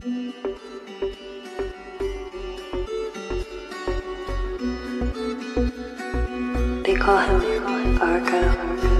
They call him Argo.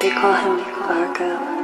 They call him Argo.